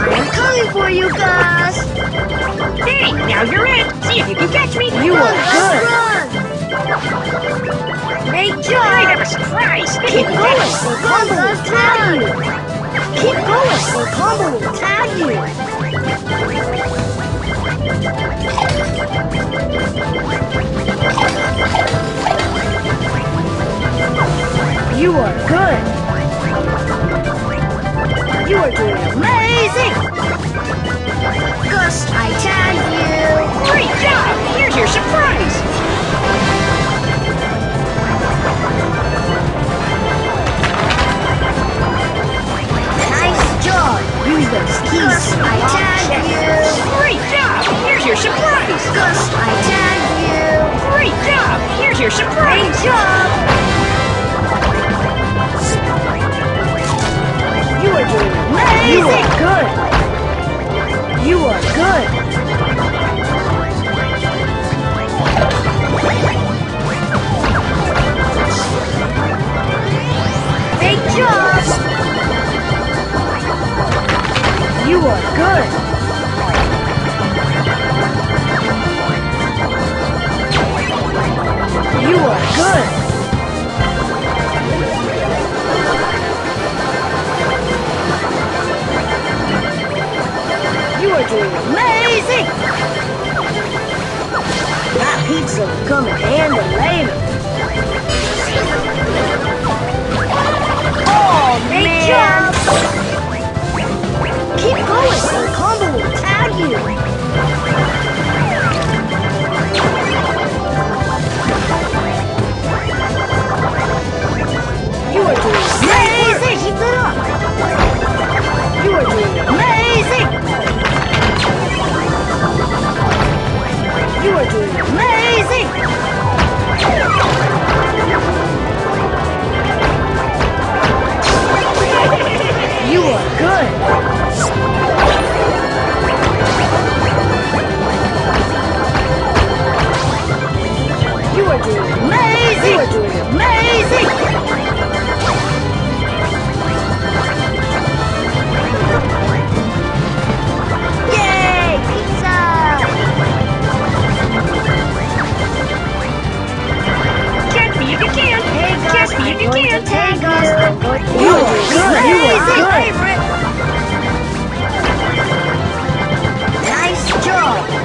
I am coming for you, Gus! Hey, now you're in! See if you can catch me! You are good! Run! Great job! I never surprise! Keep going! Or Combo will tag you! Keep going! Or Combo will tag you! You are good! You are doing amazing! amazing! Gus, I tag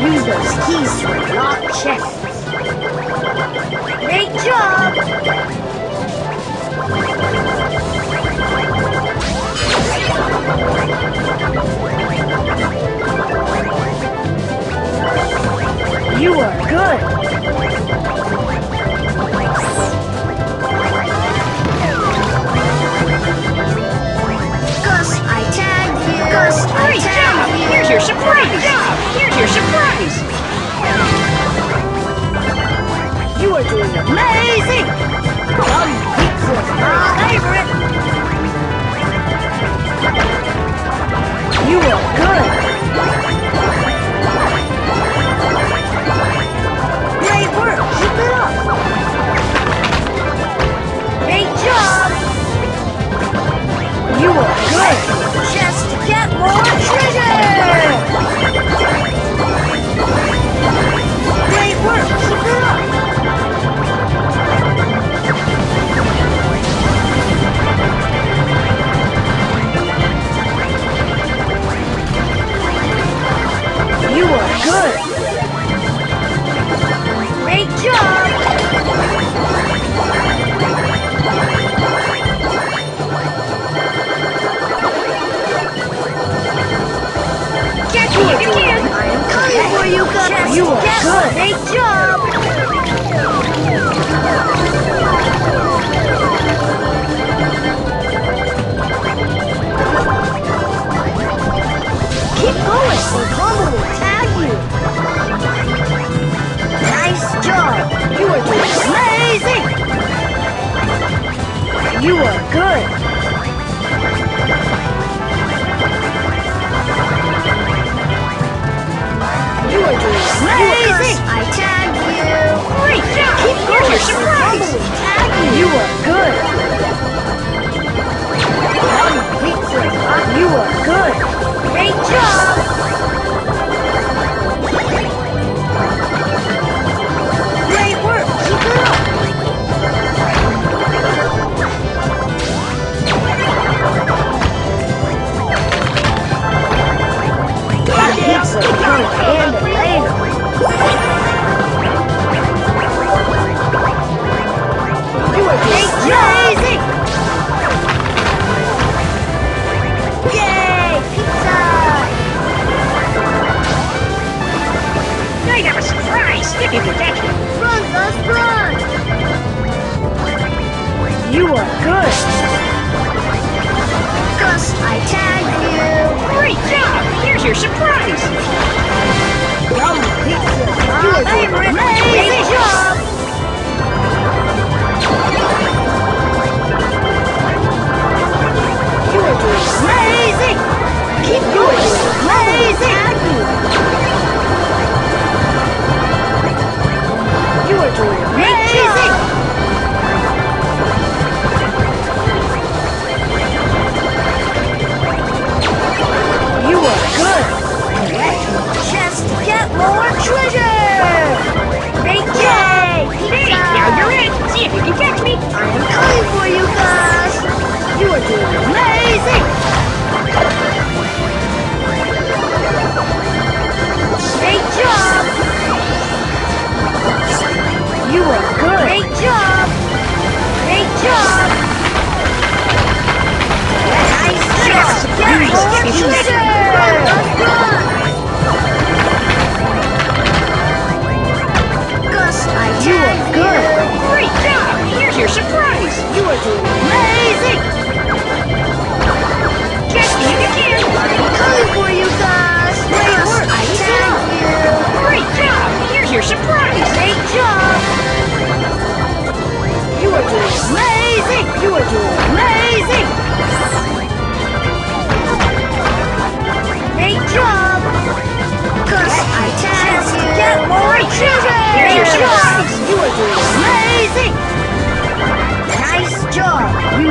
use those keys to unlock chests. Great job! You are good! Yeah. surprise!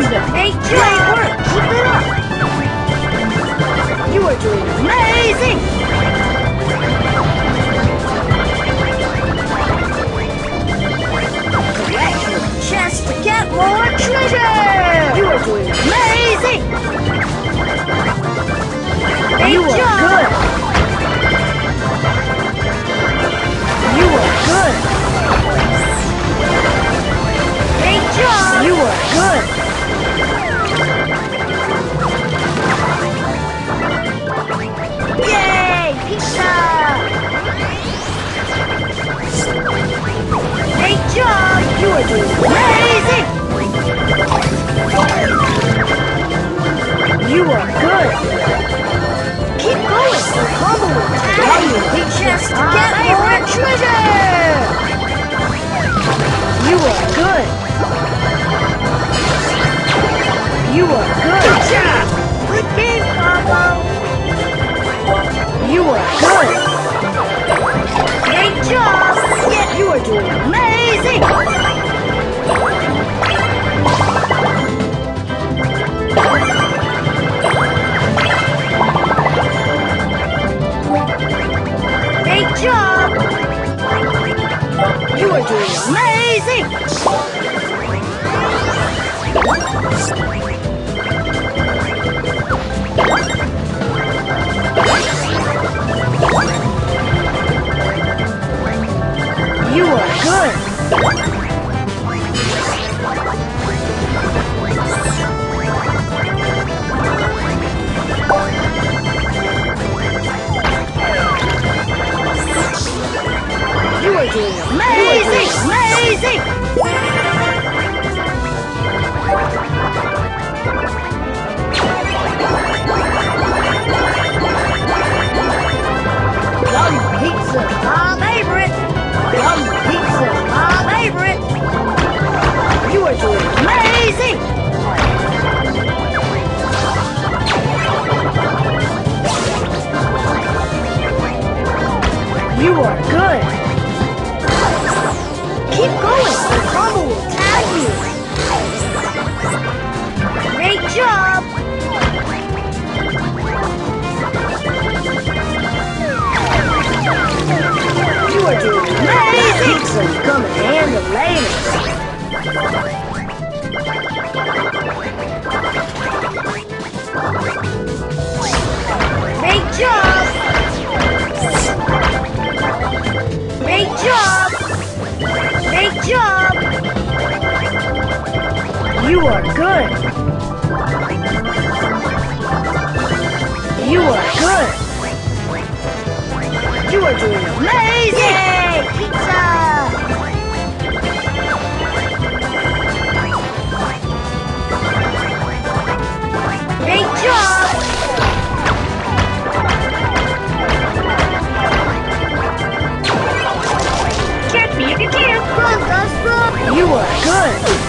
kingdom. Hey, great work! Keep it up! You are doing amazing! Collect your chance to get more treasure! You are doing amazing! Great you job. are good! You are good! Great job! You are good! You are good! You are doing amazing! Amazing! amazing. good. Keep going, The combo will tag you. Great job! You are doing amazing! So come and handle later. are good. You are good. You are doing amazing! Yay! Pizza! Great job! Catch me if you can! Come on, You are good!